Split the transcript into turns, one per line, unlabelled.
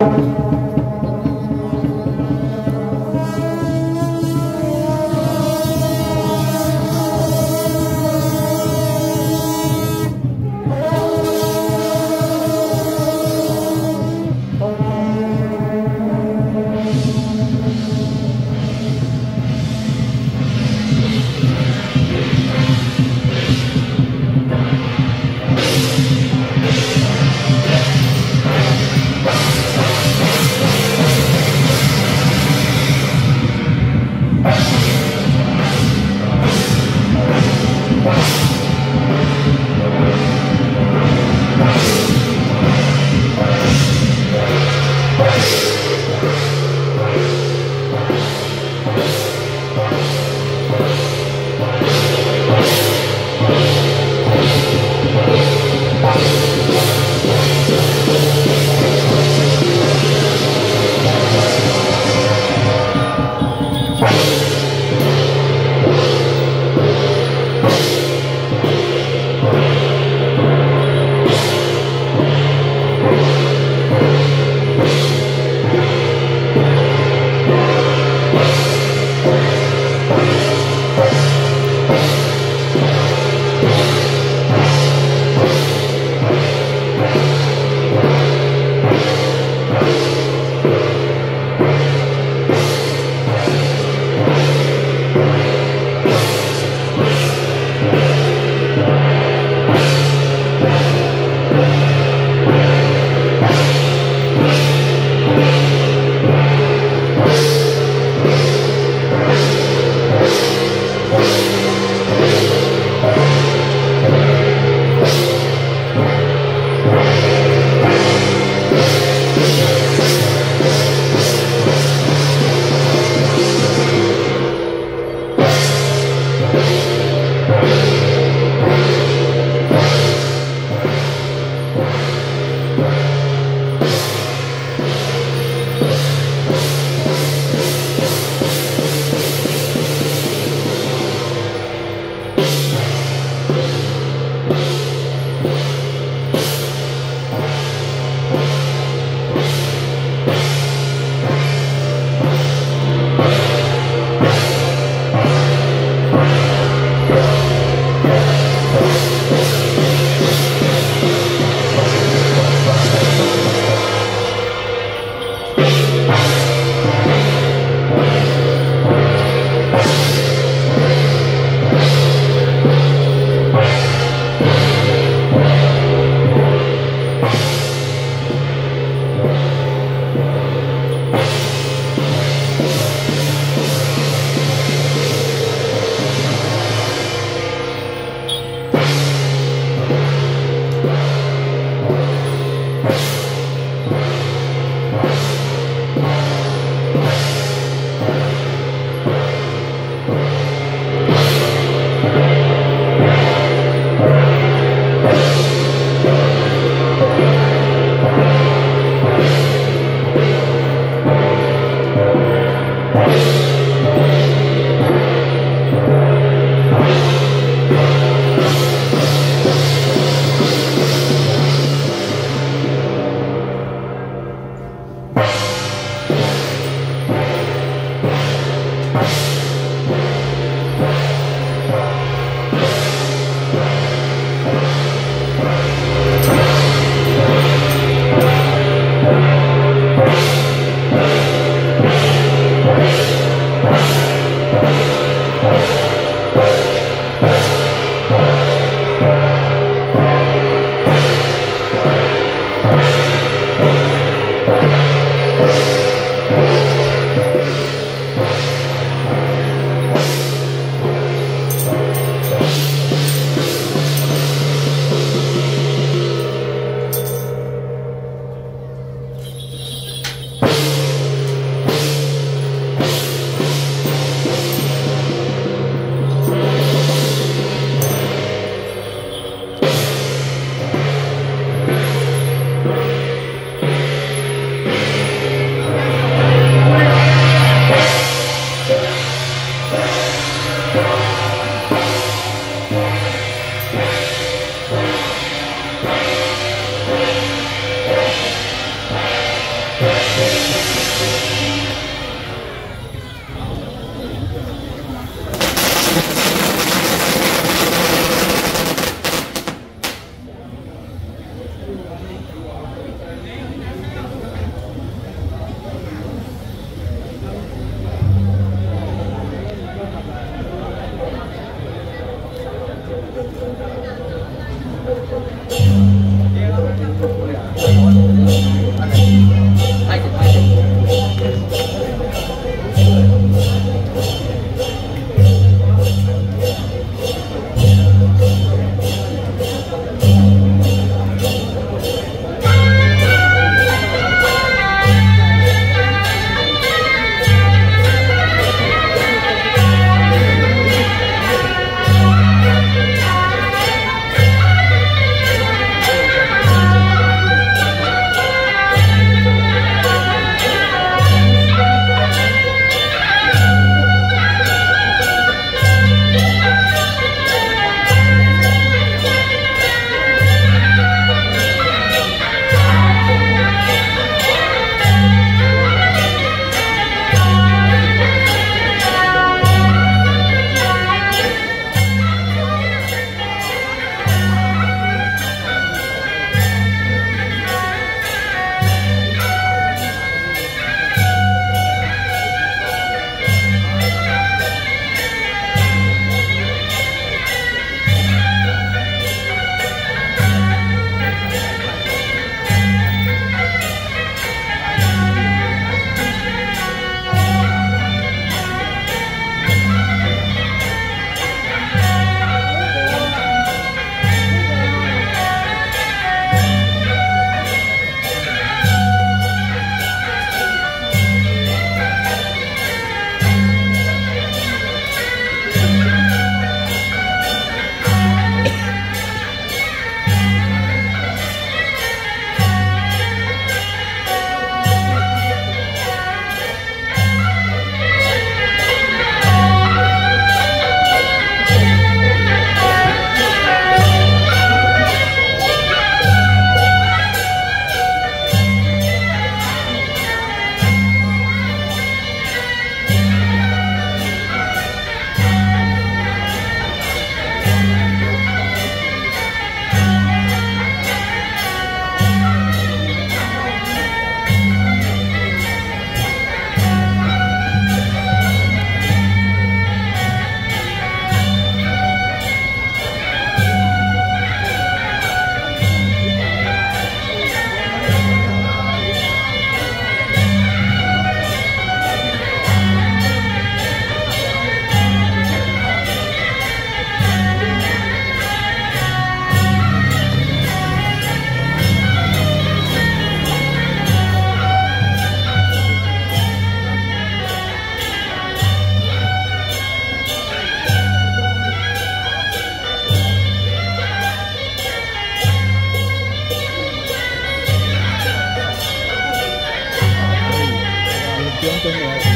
Thank you
Thank you. terminar.